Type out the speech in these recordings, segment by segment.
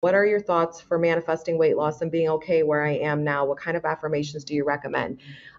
What are your thoughts for manifesting weight loss and being okay where I am now? What kind of affirmations do you recommend?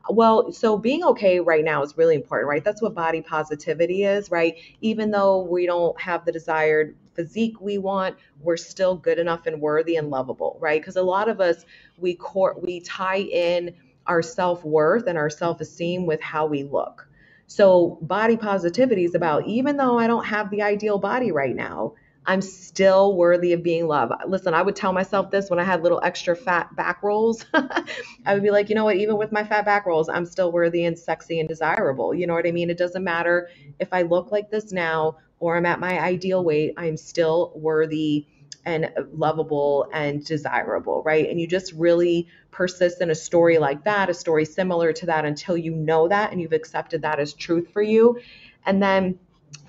Well, so being okay right now is really important, right? That's what body positivity is, right? Even though we don't have the desired physique we want, we're still good enough and worthy and lovable, right? Because a lot of us we court we tie in our self-worth and our self-esteem with how we look. So body positivity is about even though I don't have the ideal body right now, I'm still worthy of being loved. Listen, I would tell myself this when I had little extra fat back rolls. I would be like, you know what, even with my fat back rolls, I'm still worthy and sexy and desirable. You know what I mean? It doesn't matter if I look like this now or I'm at my ideal weight, I'm still worthy and lovable and desirable, right? And you just really persist in a story like that, a story similar to that until you know that and you've accepted that as truth for you. And then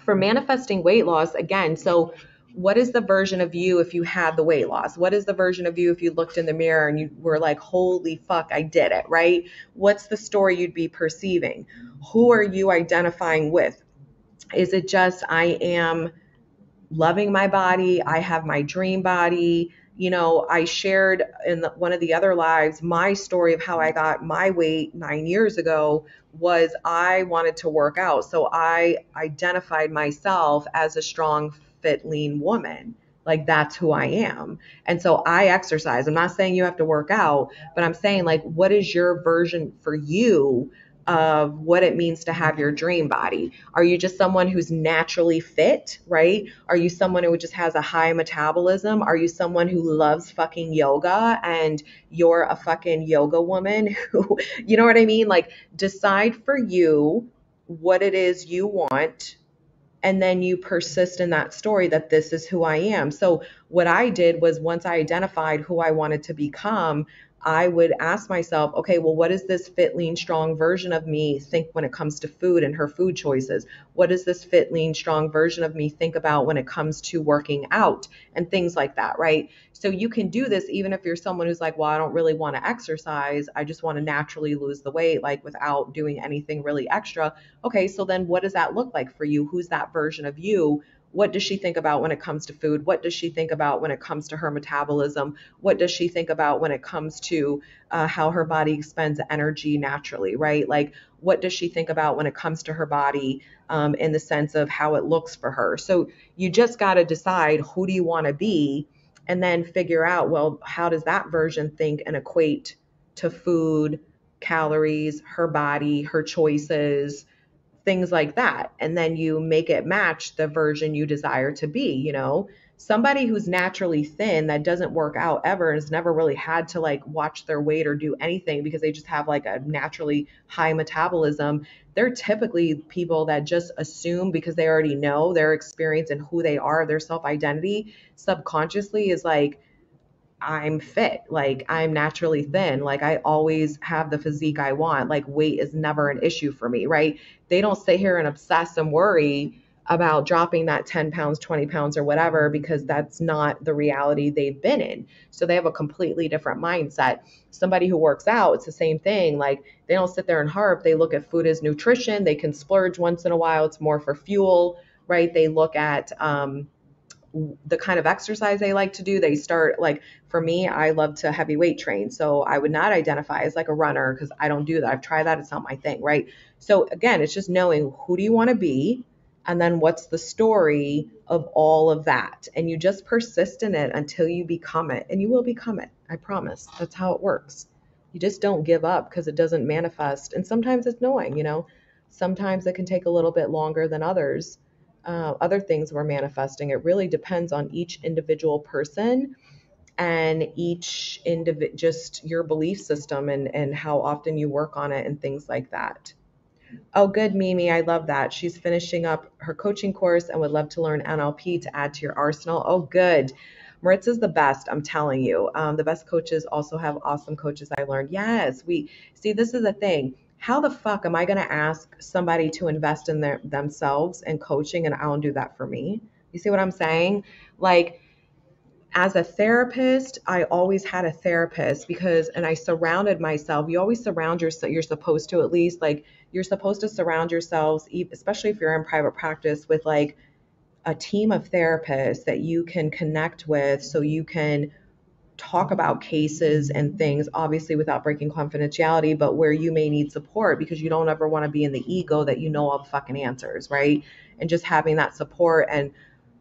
for manifesting weight loss, again, so what is the version of you if you had the weight loss? What is the version of you if you looked in the mirror and you were like, holy fuck, I did it, right? What's the story you'd be perceiving? Who are you identifying with? Is it just, I am loving my body, I have my dream body? You know, I shared in the, one of the other lives my story of how I got my weight nine years ago was I wanted to work out. So I identified myself as a strong fit, lean woman. Like that's who I am. And so I exercise. I'm not saying you have to work out, but I'm saying, like, what is your version for you of what it means to have your dream body? Are you just someone who's naturally fit, right? Are you someone who just has a high metabolism? Are you someone who loves fucking yoga and you're a fucking yoga woman who, you know what I mean? Like, decide for you what it is you want and then you persist in that story that this is who I am. So, what I did was once I identified who I wanted to become, I would ask myself, okay, well, what does this fit, lean, strong version of me think when it comes to food and her food choices? What does this fit, lean, strong version of me think about when it comes to working out and things like that, right? So you can do this even if you're someone who's like, well, I don't really want to exercise. I just want to naturally lose the weight, like without doing anything really extra. Okay, so then what does that look like for you? Who's that version of you? What does she think about when it comes to food? What does she think about when it comes to her metabolism? What does she think about when it comes to uh, how her body expends energy naturally, right? Like, what does she think about when it comes to her body um, in the sense of how it looks for her? So, you just got to decide who do you want to be and then figure out, well, how does that version think and equate to food, calories, her body, her choices, things like that. And then you make it match the version you desire to be, you know? Somebody who's naturally thin that doesn't work out ever and has never really had to like watch their weight or do anything because they just have like a naturally high metabolism, they're typically people that just assume because they already know their experience and who they are, their self identity subconsciously is like, I'm fit. Like I'm naturally thin. Like I always have the physique I want. Like weight is never an issue for me, right? They don't sit here and obsess and worry about dropping that 10 pounds, 20 pounds, or whatever, because that's not the reality they've been in. So they have a completely different mindset. Somebody who works out, it's the same thing. Like they don't sit there and harp. They look at food as nutrition. They can splurge once in a while. It's more for fuel, right? They look at, um, the kind of exercise they like to do. They start like for me, I love to heavy weight train. So I would not identify as like a runner because I don't do that. I've tried that. It's not my thing, right? So again, it's just knowing who do you want to be and then what's the story of all of that. And you just persist in it until you become it. And you will become it. I promise. That's how it works. You just don't give up because it doesn't manifest. And sometimes it's knowing, you know. Sometimes it can take a little bit longer than others uh, other things we're manifesting. It really depends on each individual person and each individual, just your belief system and, and how often you work on it and things like that. Oh, good, Mimi. I love that. She's finishing up her coaching course and would love to learn NLP to add to your arsenal. Oh, good. Maritza's the best, I'm telling you. Um, the best coaches also have awesome coaches I learned. Yes, we see this is a thing how the fuck am I going to ask somebody to invest in their, themselves and coaching and I don't do that for me? You see what I'm saying? Like, as a therapist, I always had a therapist because, and I surrounded myself. You always surround yourself, you're supposed to at least, like, you're supposed to surround yourselves, especially if you're in private practice, with like a team of therapists that you can connect with so you can talk about cases and things, obviously without breaking confidentiality, but where you may need support because you don't ever want to be in the ego that you know all the fucking answers, right? And just having that support. And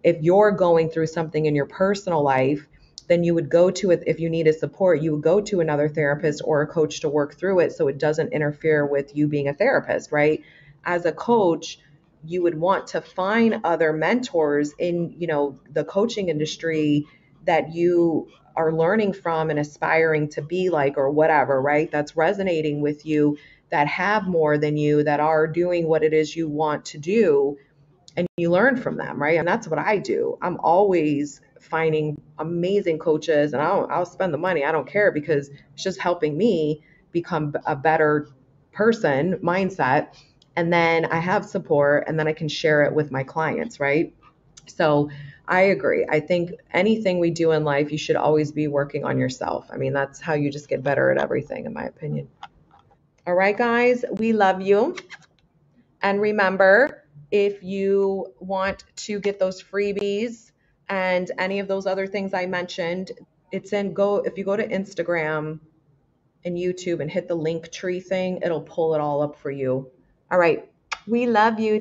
if you're going through something in your personal life, then you would go to it if you needed support, you would go to another therapist or a coach to work through it so it doesn't interfere with you being a therapist, right? As a coach, you would want to find other mentors in, you know, the coaching industry that you are learning from and aspiring to be like or whatever, right? That's resonating with you that have more than you that are doing what it is you want to do and you learn from them, right? And that's what I do. I'm always finding amazing coaches and I'll, I'll spend the money. I don't care because it's just helping me become a better person mindset. And then I have support and then I can share it with my clients, right? So I agree. I think anything we do in life, you should always be working on yourself. I mean, that's how you just get better at everything, in my opinion. All right, guys, we love you. And remember, if you want to get those freebies and any of those other things I mentioned, it's in go if you go to Instagram and YouTube and hit the Linktree thing, it'll pull it all up for you. All right. We love you.